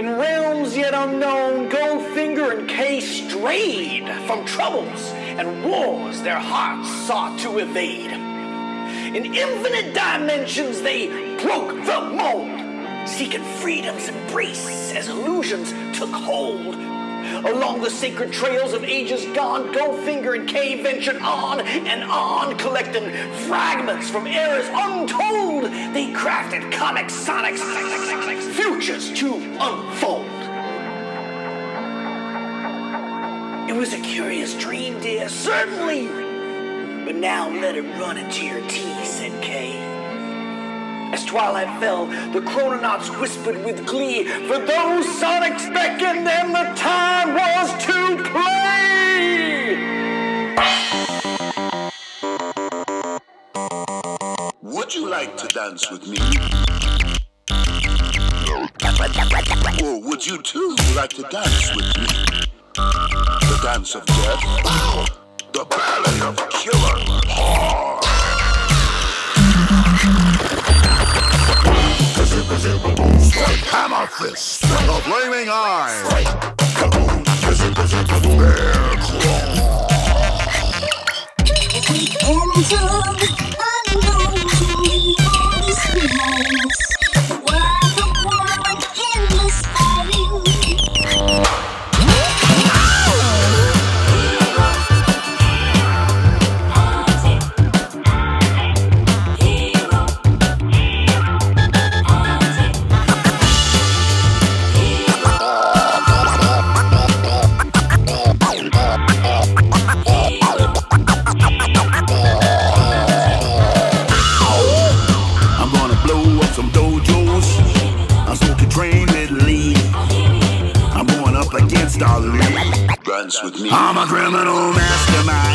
In realms yet unknown, Goldfinger and K strayed from troubles and wars their hearts sought to evade. In infinite dimensions, they broke the mold, seeking freedom's embrace as illusions took hold. Along the sacred trails of ages gone, Goldfinger and K ventured on and on, collecting fragments from eras untold. They crafted Comix Sonix, futures to unfold. It was a curious dream, dear, certainly. But now let it run into your tea, said K. As twilight fell, the chrononauts whispered with glee, For those Sonics beckoned them, the time was to play! Would you like to dance with me? Or would you too like to dance with me? The dance of death? The ballet of killer heart. Hammer fist, the flaming eye. Bear With me. I'm a criminal mastermind.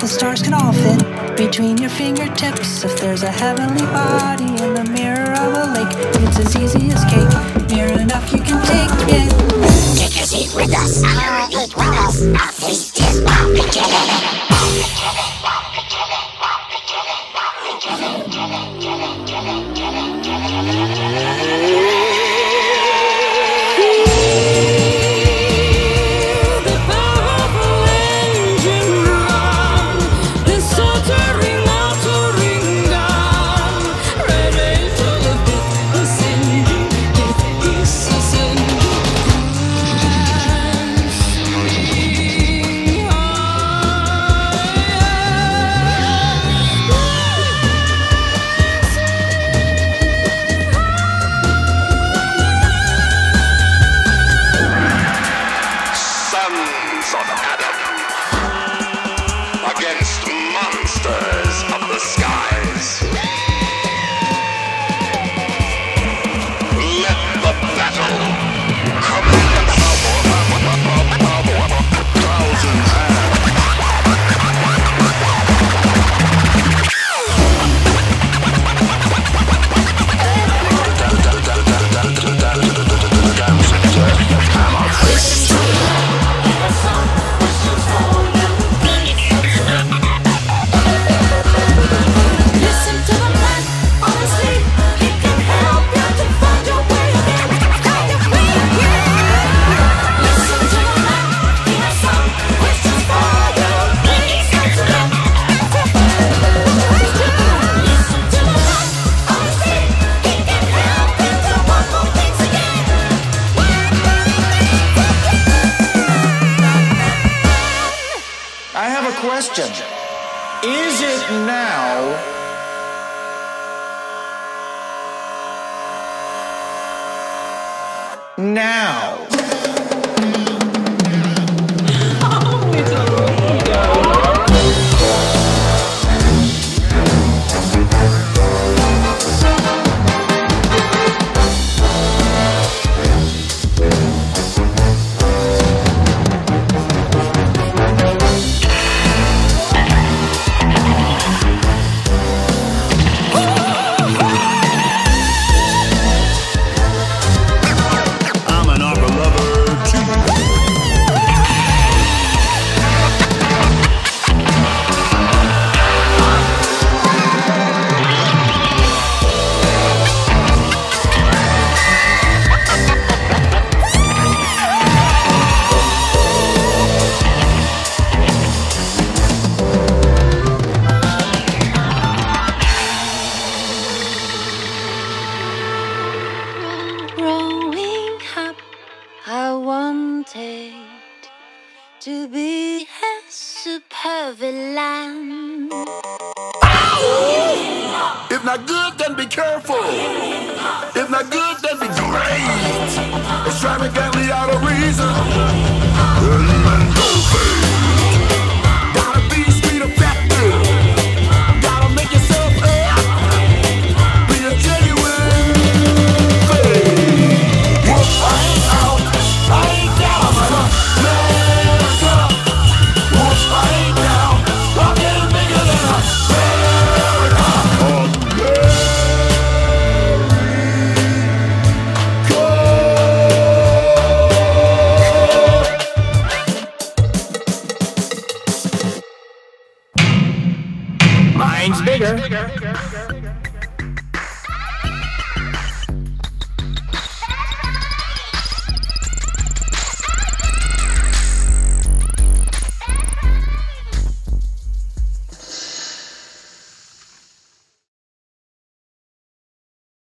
The stars can all fit between your fingertips. If there's a heavenly body in the mirror of a lake, it's as easy as cake. Near enough, you can take it. Take a seat with us. Our eat with us. Our feast is now beginning. now. Now. to be a super villain. If not good, then be careful. If not good. bigger. bigger.